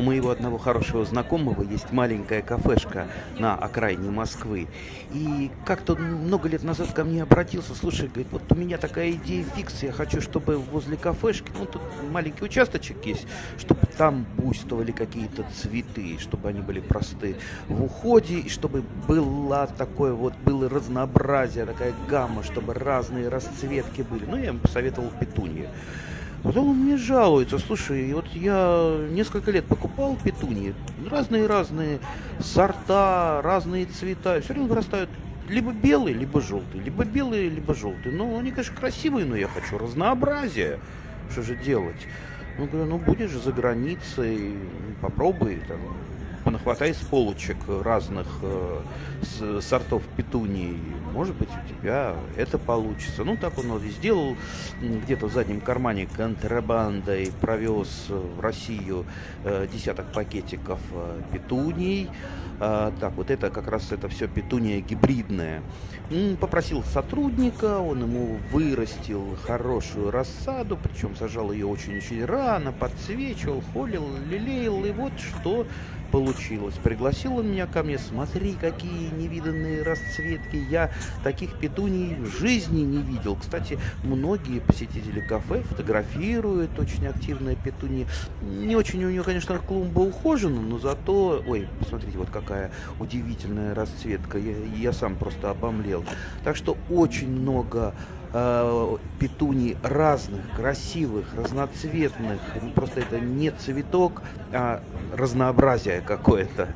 у моего одного хорошего знакомого есть маленькая кафешка на окраине Москвы. И как-то много лет назад ко мне обратился, слушай, говорит, вот у меня такая идея фикс, я хочу, чтобы возле кафешки, ну тут маленький участочек есть, чтобы там буйствовали какие-то цветы, чтобы они были просты в уходе, и чтобы было такое вот, было разнообразие, такая гамма, чтобы разные расцветки были. Ну, я ему посоветовал петуньи. Потом он мне жалуется, слушай, вот я несколько лет покупал петуньи, разные-разные сорта, разные цвета, все время вырастают либо белые, либо желтые, либо белые, либо желтые. Ну, они, конечно, красивые, но я хочу разнообразия. Что же делать? Ну, говорю, ну будешь за границей, попробуй там понахватай с полочек разных э, сортов петуний, может быть, у тебя это получится. Ну, так он вот и сделал, где-то в заднем кармане контрабандой провез в Россию э, десяток пакетиков э, петуний. А, так, вот это как раз это все петуния гибридная. Попросил сотрудника, он ему вырастил хорошую рассаду, причем сажал ее очень-очень рано, подсвечивал, холил, лелеял, и вот что получилось. Пригласил он меня ко мне, смотри, какие невиданные расцветки. Я таких петуний в жизни не видел. Кстати, многие посетители кафе фотографируют очень активные петуни. Не очень у нее, конечно, клумба ухожена, но зато... Ой, посмотрите, вот какая удивительная расцветка. Я, я сам просто обомлел. Так что очень много э, петуний разных, красивых, разноцветных. Просто это не цветок, а разнообразие какое-то.